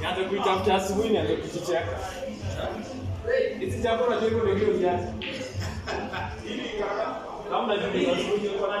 Nianze kuitafuta asubuhi nianze kukicheka. Hizi jambo hivyo ndio hiyo viazi. Kama unajiuliza asubuhi uko na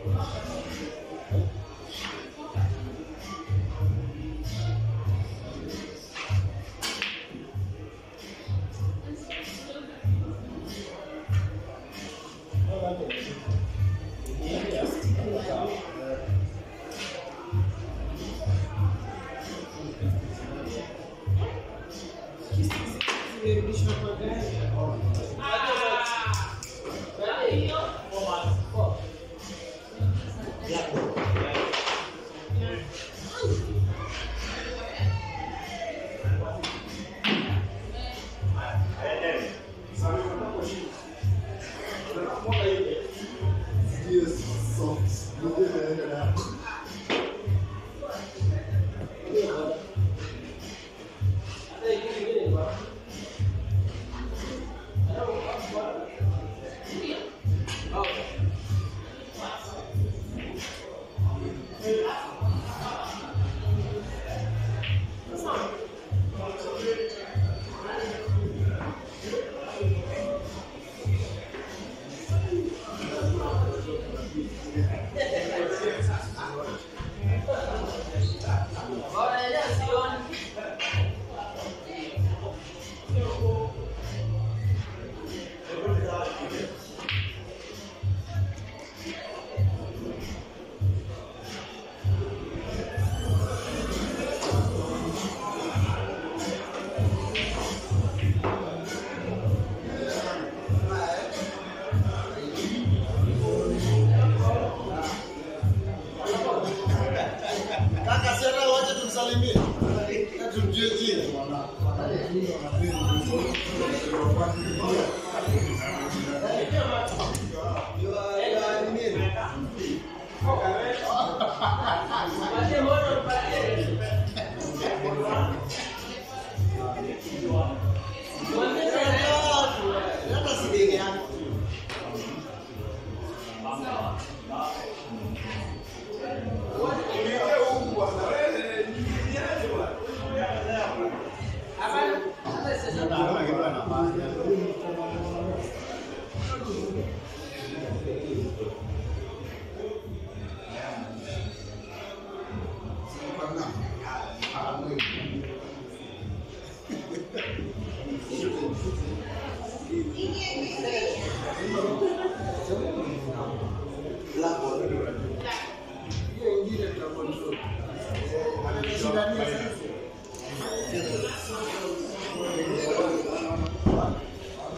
Kesin. Kesin. Kesin. Kesin. Kesin. Deus, só, não deu nada. Obrigado. 哎，这样吧。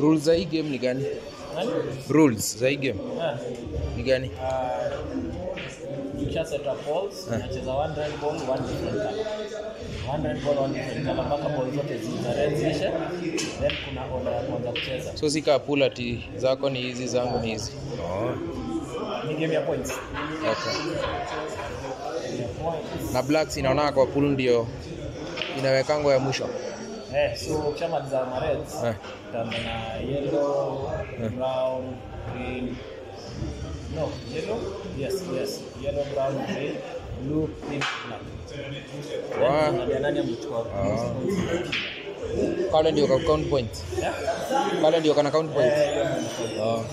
Rules za game nih kan. Rules za hii game Ah, ni gani ah, set up balls, Ah. one red ball, one different color. One red ball, one different color mpaka ball zote zi- red ziishe. Then kuna order ya kwanza kucheza. so sika ati zako ni hizi zangu ni hizi oh. Ni game ya points. okay. Game ya points. na blacks inaona kwa pool ndio inawekangwa ya mwisho Eh, so ukishamaliza ma reds, Eh. utaanza na yellow, brown, green. No, yellow? Yes, yes. Yellow, brown, green, blue, pink, black. Wow. Then nani amechukua Ah. ndio ka count point. Yeah. kale ndio kana count point. Eh, oh.